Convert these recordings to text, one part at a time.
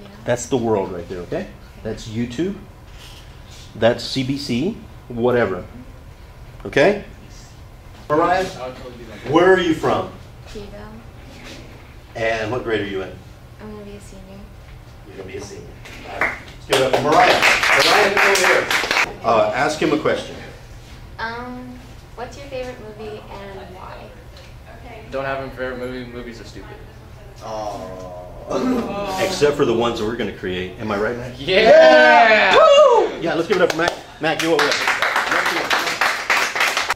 Yeah. That's the world right there, okay? That's YouTube. That's CBC, whatever. Okay? Mariah, where are you from? Keto. And what grade are you in? I'm gonna be a senior. You're gonna be a senior. All right. Let's give it up for Mariah. Mariah, come over here. Uh, ask him a question. Um, what's your favorite movie and why? Don't have a favorite movie. Movies are stupid. Except for the ones that we're gonna create. Am I right, Mac? Yeah. Yeah, let's give it up for Mac. Mac, you what we're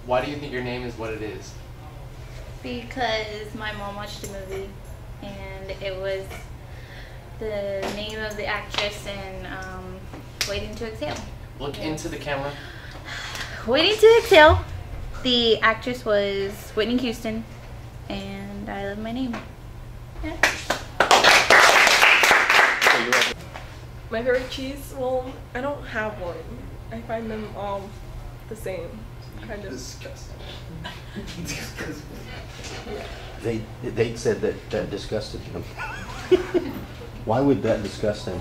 Why do you think your name is what it is? Because my mom watched a movie and it was the name of the actress and um, Waiting to Exhale. Look into the camera. Waiting to Exhale. The actress was Whitney Houston and I love my name. Yeah. My favorite cheese? Well, I don't have one. I find them all the same, kind of. They, they said that that disgusted him. Why would that disgust him?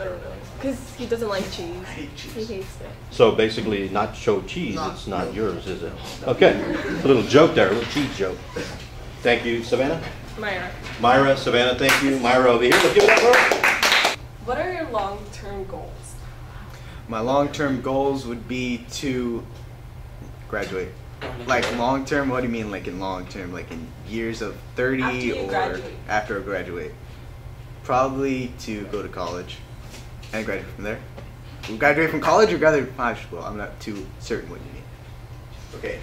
I don't know. Because he doesn't like cheese. He hates it. So basically, nacho cheese, it's not yours, is it? Okay, a little joke there, a little cheese joke. Thank you, Savannah. Myra, Myra, Savannah, thank you. Myra over here, let's give it up for her. What are your long-term goals? My long-term goals would be to graduate. Like long-term, what do you mean? Like in long-term, like in years of thirty After you or graduate. after I graduate? Probably to go to college and graduate from there. Graduate from college or graduate from high school? I'm not too certain what you mean. Okay,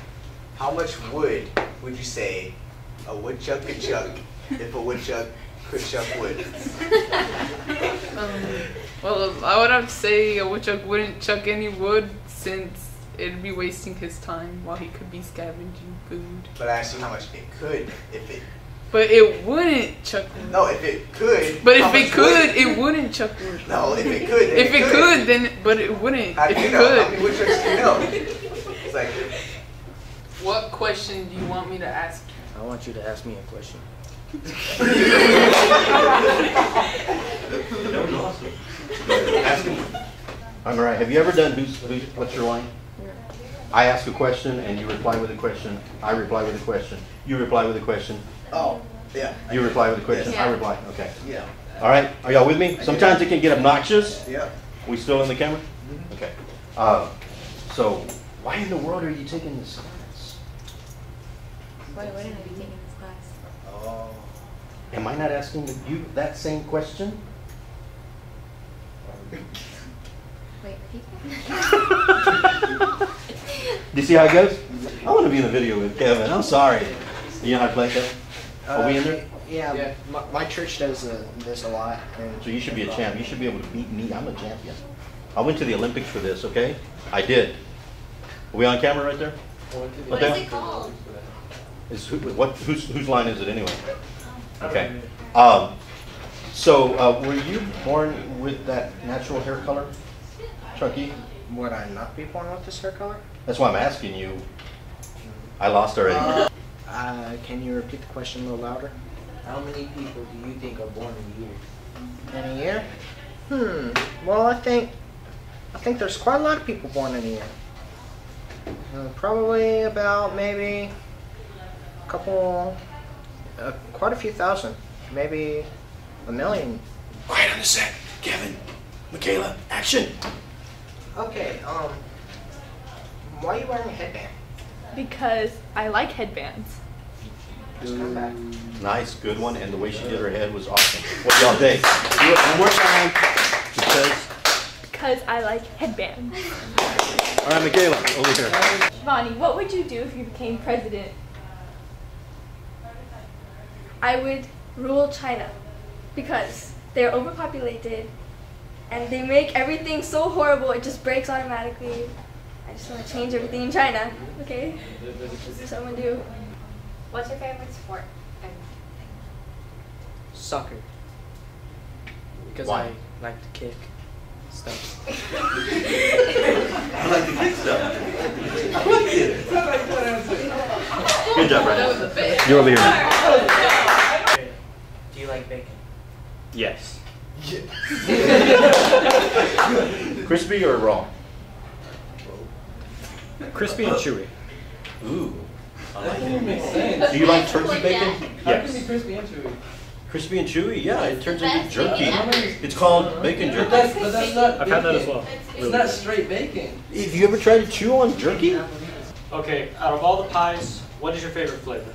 how much wood would you say a woodchuck could chuck if a woodchuck could chuck wood? Um, well, I would have to say a woodchuck wouldn't chuck any wood since it'd be wasting his time while he could be scavenging food. But I asked you how much it could if it. But it wouldn't chuck wood. No, if it could. But if it could, wood? it wouldn't chuck wood. No, if it could. If it could, then but it wouldn't. How do If you it know? How could. many woodchucks do you know? It's like. What question do you want me to ask? I want you to ask me a question. Ask him. All right, have you ever done who's, who's, what's your line? I ask a question and you reply with a question. I reply with a question. You reply with a question. Oh, yeah. You reply with a question. I reply. Okay. Yeah. All right. Are y'all with me? Sometimes it can get obnoxious. Yeah. We still in the camera? Okay. Uh, so, why in the world are you taking this class? Why wouldn't I be taking this class? Am I not asking you that same question? Wait, repeat? Do you see how it goes? I want to be in the video with Kevin. I'm sorry. You know how to play Kevin? Are we in there? Yeah, Yeah. My, my church does uh, this a lot. And So you should be a champ. You should be able to beat me. I'm a champion. I went to the Olympics for this, okay? I did. Are we on camera right there? What Okay. is it called? Is who, what, whose, whose line is it anyway? Okay. Um, so, uh, were you born with that natural hair color, Chucky? would I not be born with this hair color? That's why I'm asking you. I lost already. Uh, can you repeat the question a little louder? How many people do you think are born in a year? In a year? Hmm. Well, I think I think there's quite a lot of people born in a year. Uh, probably about maybe a couple, uh, quite a few thousand, maybe a million. Quiet on the set. Kevin, Michaela, action. Okay. Um. Why are you wearing a headband? Because I like headbands. Just. Nice, good one. And the way she did her head was awesome. What y'all think? Do it one more time. Because. Because I like headbands. All right, Michaela, over here. Vani, what would you do if you became president? I would rule China because they're overpopulated and they make everything so horrible it just breaks automatically. I just want to change everything in China. Okay? This is what I'm gonna do. What's your favorite sport? Soccer. Because Why? I like to kick stuff. I like to kick stuff. I like it. Good job, Brandon. You're over here. Do you like bacon? Yes. Crispy or raw? Crispy and chewy. Ooh. I like That doesn't make it. sense. Do you like turkey Like bacon? How can it be Yes. crispy and chewy? Crispy and chewy, yeah, it turns into jerky. It's called bacon But jerky. that's, but that's not I've had that as well. It's not straight bacon. Have you ever tried to chew on jerky? Okay, out of all the pies, what is your favorite flavor?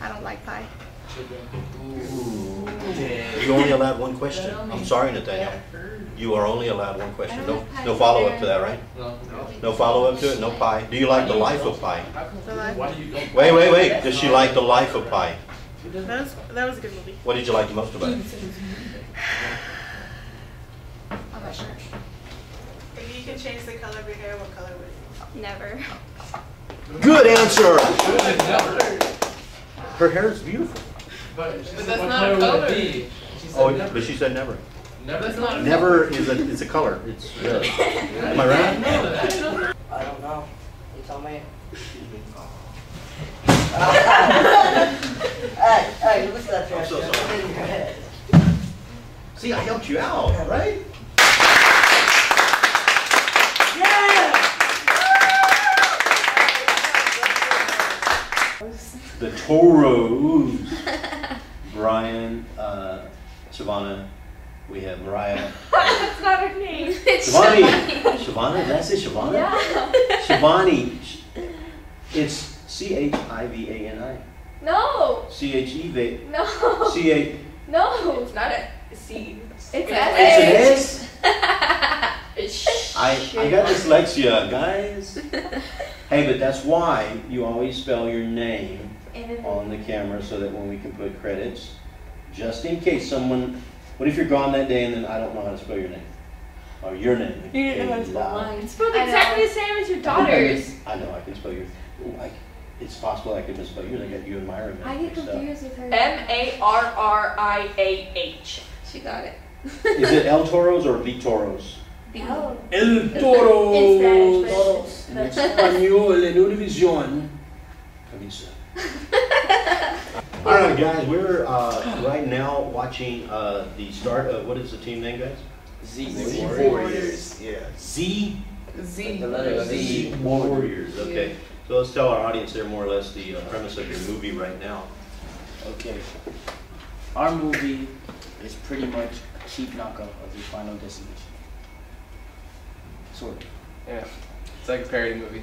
I don't like pie. You only allowed one question. I'm sorry, Nathaniel. You are only allowed one question. No, no follow-up to that, right? No. No follow-up to it, no pie. Do you like the Life of Pi? Why do you don't? Wait, wait, wait. Does she like the Life of Pi? That was that was a good movie. What did you like the most about it? I'm not sure. If you could change the color of your hair, what color would it Never. Good answer. Her hair is beautiful. But, she But said that's what not color a would it color. be? She said Oh, never. but she said never. Never. That's not a Never is a, it's a color. It's red. Am I right? I don't know. You tell me. hey, hey, what's that I'm so trash? sorry. in your head. See, I helped you out, right? Yeah! The Toros. Brian, uh, Savannah, we have Mariah. That's not her name. Shivani. Shivana, that's it, Shivana? Yeah. Shivani. It's C H I V A N I. No. C H E V. No. C A. No. It's not a C. It's Yes, S. it is. I, I got dyslexia, guys. Hey, but that's why you always spell your name on the camera so that when we can put credits, just in case someone, what if you're gone that day and then I don't know how to spell your name? Or your name. You didn't know how to spell Kayla. mine. It's spelled exactly the same as your daughter's. I know, I can spell your, ooh, I, it's possible I could misspell yours, I got you and Myra mixed. I get confused with her. M A R R I A H. She got it. Is it El Toros or V Toros? Oh. El Toro. In Spanish, but oh. español, en Univision. Avisa. All right, guys, we're uh, right now watching uh, the start of what is the team name, guys? Z. Warriors. Yeah. Z Z. The letter Z. Z Warriors. Okay, so let's tell our audience there more or less the uh, premise of your movie right now. Okay. Our movie is pretty much a cheap knockoff of the Final Destination. Sort of. Yeah. It's like a parody movie.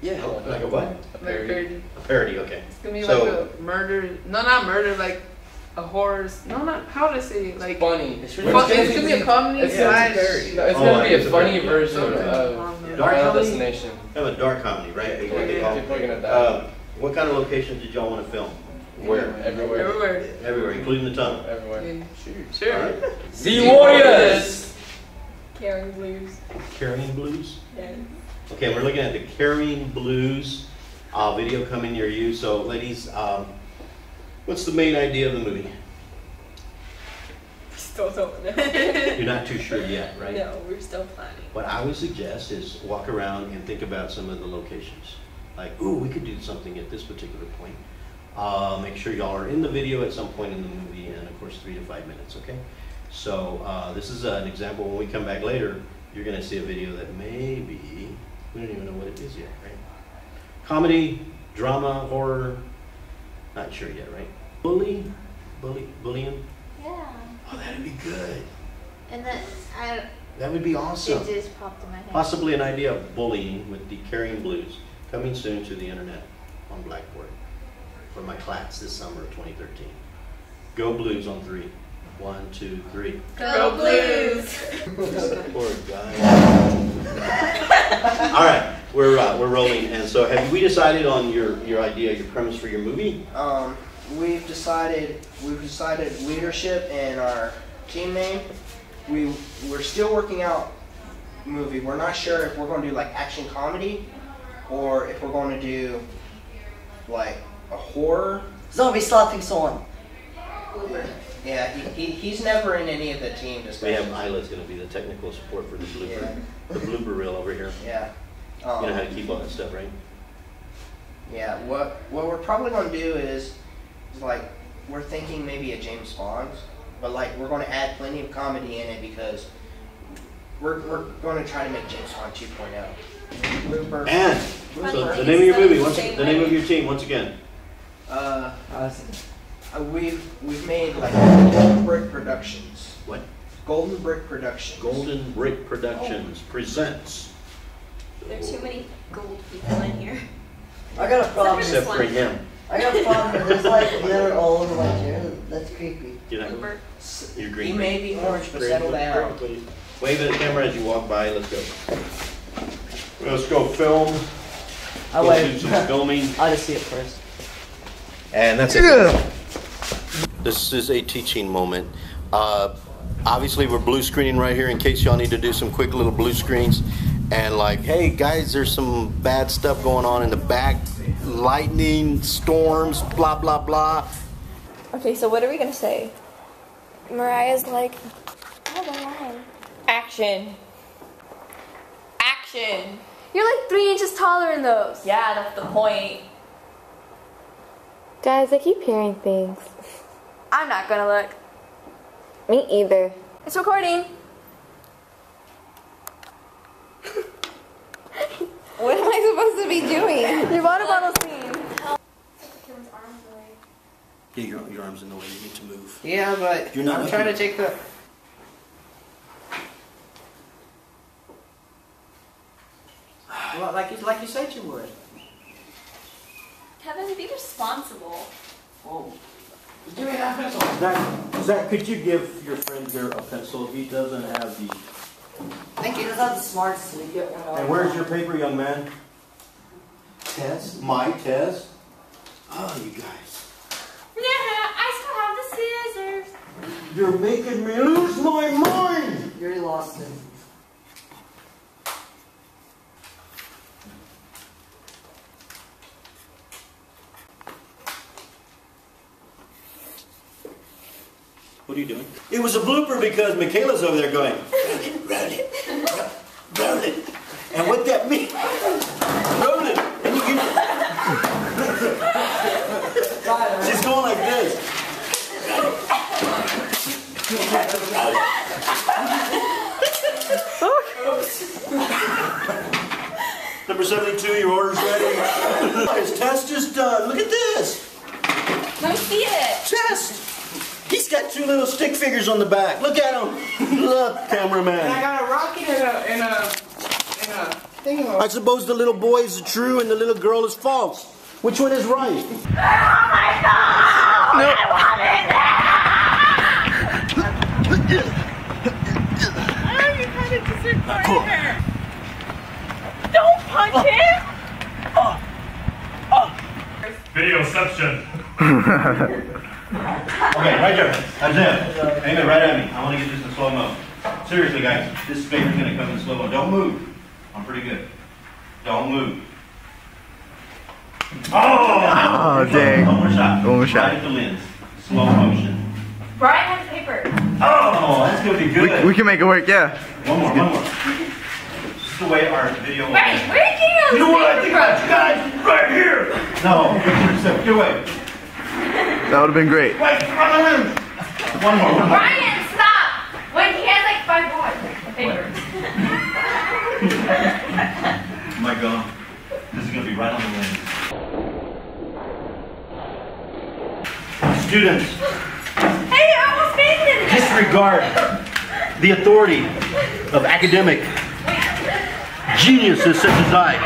Yeah. Like a what? A Like parody. parody. A parody. Okay. It's gonna be So- like a murder. No, not murder. Like a horror. No, not how would I say it? Like Funny. It's Fu- really it's gonna be a comedy It's, slash. it's. No, it's Oh, gonna be a a funny version Okay. of Dark Final comedy? Destination. Have a dark comedy, right? Is what they Yeah, call people are it. gonna die. Uh, what kind of locations did y'all want to film? Where? Everywhere. Everywhere. Everywhere, including the tunnel. Everywhere. Yeah, sure. Sure. right. Z Warriors! Carrying blues. Carrying Blues. Yeah. Okay, we're looking at the Carrying Blues uh, video coming near you. So, ladies, um, what's the main idea of the movie? Still don't know. You're not too sure yet, right? No, we're still planning. What I would suggest is walk around and think about some of the locations. Like, ooh, we could do something at this particular point. Uh, make sure y'all are in the video at some point in the movie, and of course, three to five minutes, okay? So, uh, this is an example. When we come back later, you're going to see a video that maybe, we don't even know what it is yet, right? Comedy, drama, horror, not sure yet, right? Bully, bully, bullying? Yeah. Oh, that'd be good. And then I, That would be awesome. it just popped in my head. Possibly an idea of bullying with the Carrying Blues coming soon to the internet on Blackboard for my class this summer of 2013. Go Blues on three. One, two, three. Go Blues! Poor guy. All right, we're uh, we're rolling, and so have we decided on your your idea, your premise for your movie? Um, we've decided we've decided leadership and our team name. We we're still working out movie. We're not sure if we're going to do like action comedy or if we're going to do like a horror. Zombie slapping someone. Yeah, he, he, he's never in any of the team We discussions. have Isla's going to be the technical support for the blooper, Yeah. the blooper reel over here. Yeah. You know how to Um, keep all that stuff, right? Yeah, what what we're probably gonna do is, is like we're thinking maybe a James Bond, but like we're going to add plenty of comedy in it because we're, we're going to try to make James Bond 2.0. Blooper. And so the name of your movie, once, the name of your team, once again. Uh, uh, we've we've made like Golden Brick Productions. What? Golden Brick Productions. Golden Brick Productions presents. There are too many gold people in here. I got a problem. Except for him. I got a problem. There's like glitter all over my chair. That's creepy. You're not, Blooper. you're He green. may be orange, but Green, settle green, down. please. Wave at the camera as you walk by. Let's go. Let's go film. I Go wait. do some filming. I'll just see it first. And that's it. This is a teaching moment. Uh, obviously, we're blue screening right here in case y'all need to do some quick little blue screens. And like, hey guys, there's some bad stuff going on in the back. Lightning, storms, blah blah blah. Okay, so what are we gonna say? Mariah's like, oh, the line. Action. Action. You're like three inches taller in those. Yeah, that's the point. Guys, I keep hearing things. I'm not gonna look. Me either. It's recording. What am I supposed to be doing? Your water bottle scene. Yeah, your, your arm's in the way. You need to move. Yeah, but You're not I'm trying to take the. Well, like you, like you said you would. Kevin, be responsible. Whoa. Zach, Zach, could you give your friend here a pencil? He doesn't have the. I think he doesn't have the smarts to get one. And where's your paper, young man? Test? My test? Oh, you guys. Yeah, I still have the scissors. You're making me lose my mind! You already lost it. You doing? It was a blooper because Michaela's over there going, roll it, roll it. And what that means, roll it. And you. She's going like this. Number 72, your order's ready. His test is done. Look at this. Let me see it. Test. He's got two little stick figures on the back. Look at them. Look, And I got a rocket and a and a and a thing. I suppose the little boy is true and the little girl is false. Which one is right? Oh my god! No. I want it! Oh, Don't punch oh. him. Oh. Videoception. Okay, right there. That's it. Aim it right at me. I want to get this in slow mo. Seriously, guys, this paper's gonna come in slow mo. Don't move. I'm pretty good. Don't move. Oh! Oh, dang. One more shot. One more shot. Right at the lens. Slow motion. Brian has paper. Oh, that's gonna be good. We, we can make it work, yeah. One more, one more. This is the way our video will Wait, be. where are you getting all You know what I this think about you guys? Right here! No, get your away. That would have been great. Wait, run the lens. One more, one more. Brian, stop! Wait, he has like five more papers. My God. This is gonna be right on the lens. Students, Hey, I almost made it. disregard the authority of academic geniuses such as I.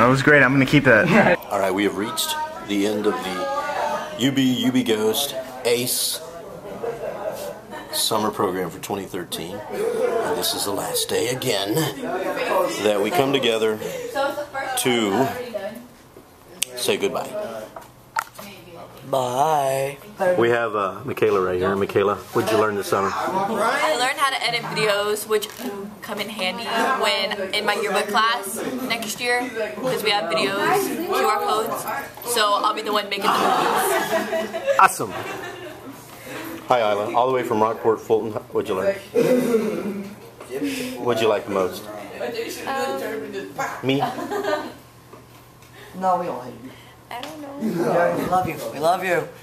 That was great. I'm going to keep that. All right, we have reached the end of the UB UB GOST ACE summer program for 2013. And this is the last day again that we come together to say goodbye. Bye. We have uh, Michaela right here. Michaela, what'd you learn this summer? I learned how to edit videos, which come in handy when in my yearbook class next year, because we have videos, QR codes. So I'll be the one making the movies. Awesome. Hi, Isla. All the way from Rockport, Fulton. What'd you learn? What'd you like the most? Me? No, we all hate you. I don't know. We love you. We love you.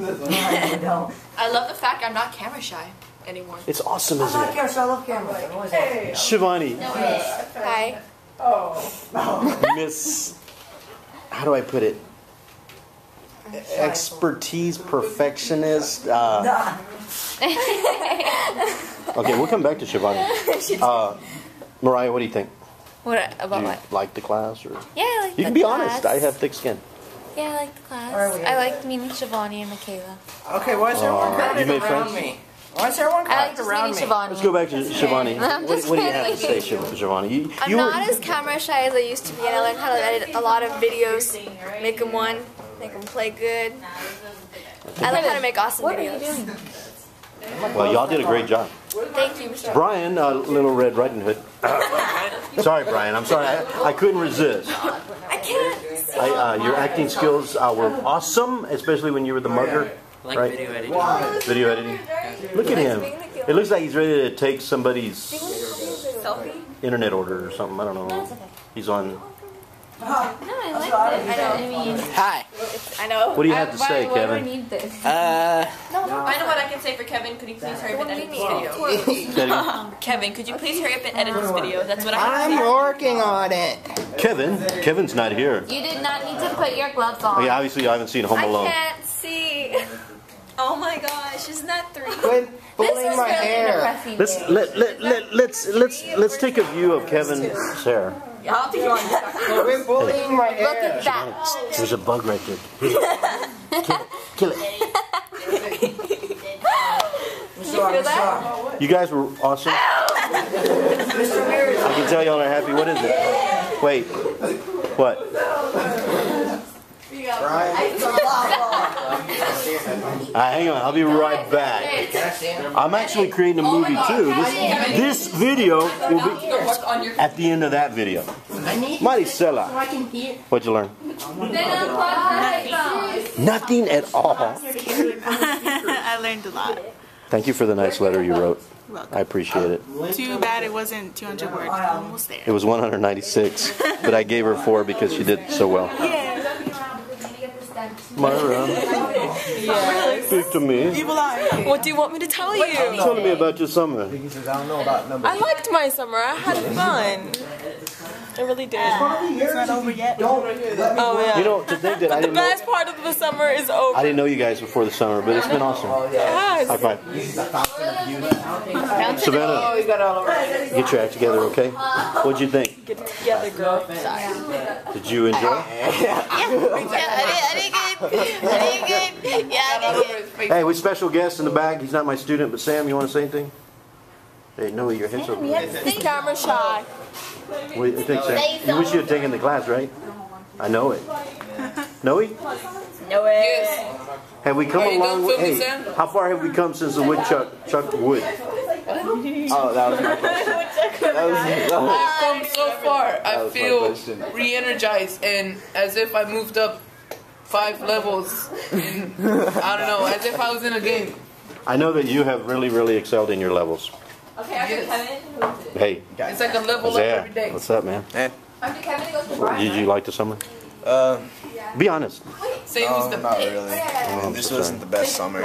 No, don't. I love the fact I'm not camera shy anymore. It's awesome, isn't like it? cameras. I love cameras. I've always loved cameras. Shivani, Hi. Oh. Miss, how do I put it? Expertise, perfectionist. Uh, okay, we'll come back to Shivani. Uh, Mariah, what do you think? What Do about you what? like the class, or Yeah, I like you the can be class. honest? I have thick skin. Yeah, I like the class. Where are we I at? liked meeting Shivani and Michaela. Okay, why is everyone Uh, crowded you made around friends? me? Why is everyone I like around me? Shivani. Let's go back to Shivani. I'm What, just what do you have to say, Shivani? You, I'm you not were, as camera shy as I used to be, and I learned how to edit a lot of videos, make them one, make them play good. I learned how to make awesome What are you videos. doing? well, y'all did a great job. Thank you, Mr. Brian, uh, Little Red Riding Hood. sorry, Brian. I'm sorry. I, I couldn't resist. I can't. I, uh, your acting skills uh, were awesome, especially when you were the mugger. Like right? video editing. Video editing. Look at him. It looks like he's ready to take somebody's Selfie? internet order or something. I don't know. He's on. No, I like this. I mean, Hi. I know. What do you have to why, say, why do I Kevin? need this? Uh, No, no. I know what I can say for Kevin. Could you please hurry up and edit this video? Kevin, could you please hurry up and edit this video? That's what I have I'm say. working on it. Kevin? Kevin's not here. You did not need to put your gloves on. Okay, obviously, I haven't seen Home Alone. I can't see. Oh my gosh, isn't that three? Quit pulling my hair. Let's let, let, let, let's let's let's take a view of Kevin's hair. I'll take you on. Quit bullying my hair. Look at that. There's a bug right there. Kill it. Kill it. Did you feel? You guys were awesome. I can tell y'all are happy. What is it? Wait. What? Uh, hang on, I'll be right back. I'm actually creating a movie too. This, this video will be at the end of that video. Maricela, what'd you learn? Nothing at all. I learned a lot. Thank you for the nice letter you wrote. I appreciate it. Too bad it wasn't 200 words. Almost there. It was 196, but I gave her four because she did so well. Myra, speak to me. You lie. What do you want me to tell you? Tell me about your summer. I don't know about numbers. I liked my summer. I had fun. I really did. It's not over yet. Oh yeah. You know, to think that I the didn't know, best part of the summer is over. I didn't know you guys before the summer, but it's been oh, awesome. Yes. High five. Oh, Savannah, you got all over. get your act together, okay? What'd you think? Get together, girl. Did you enjoy? Yeah, did, I did good. I did good. Yeah, I did good. Hey, with special guest in the back. He's not my student, but Sam, you want to say anything? Hey, no, your head's over. He's camera shy. What do you think, Sam? You wish you had taken the class, right? I know it. It? No way. Have we come Are a long way? Hey, Sam? how far have we come since the woodchuck chucked wood? Oh, that was my question. That was, that was, I've come so far. I feel question. re-energized and as if I moved up five levels. In, I don't know, as if I was in a game. I know that you have really, really excelled in your levels. Okay, after Kevin. Hey, It's like a level up every day. what's up, man? After Kevin, it goes to Brian. Did you like the summer? uh, Be honest. Same oh, as the not really. Oh, I'm this wasn't the best summer.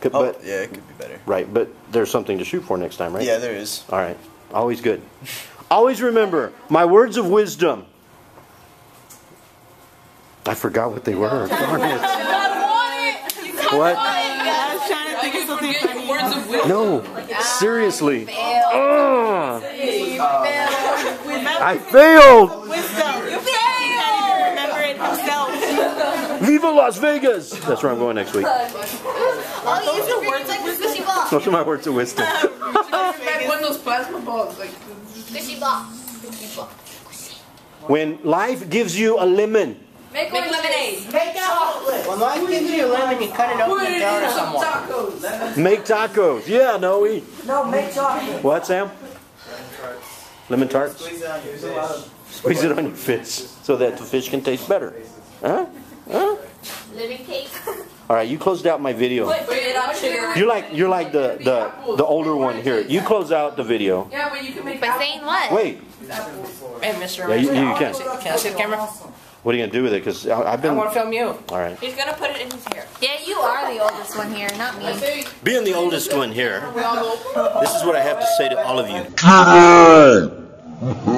Could- Oh, But yeah, it could be better. right, but there's something to shoot for next time, right? Yeah, there is. All right. Always good. Always remember my words of wisdom. I forgot what they were. Darn it. What? I was trying to think of something funny. words of wisdom. No, seriously. Ugh. Remember I failed. Viva Las Vegas. That's where I'm going next week. Oh, those are words like wisdom. Those are my words of wisdom. Back when those plasma balls, like Fishy block. Fishy block. When life gives you a lemon, Make, lemonade. Make chocolate. When life gives you a lemon, you cut it open and throw it at someone. make tacos. Yeah, Noe. No, make chocolate. What, Sam? Lemon tarts? Squeeze it on your fish so that the fish can taste better. Huh? Huh? Living cake. All right, you closed out my video. Put it. You're like you're like the the the older one here. You close out the video. yeah, but you can make By saying what? Wait, Hey, Mr. Yeah, you- you can. Can I see- can I see the camera? What are you gonna do with it? Because I've been. I been. want to film you. All right. He's gonna put it in his hair. Yeah, you are the oldest one here, not me. Being the oldest one here, this is what I have to say to all of you. Come on!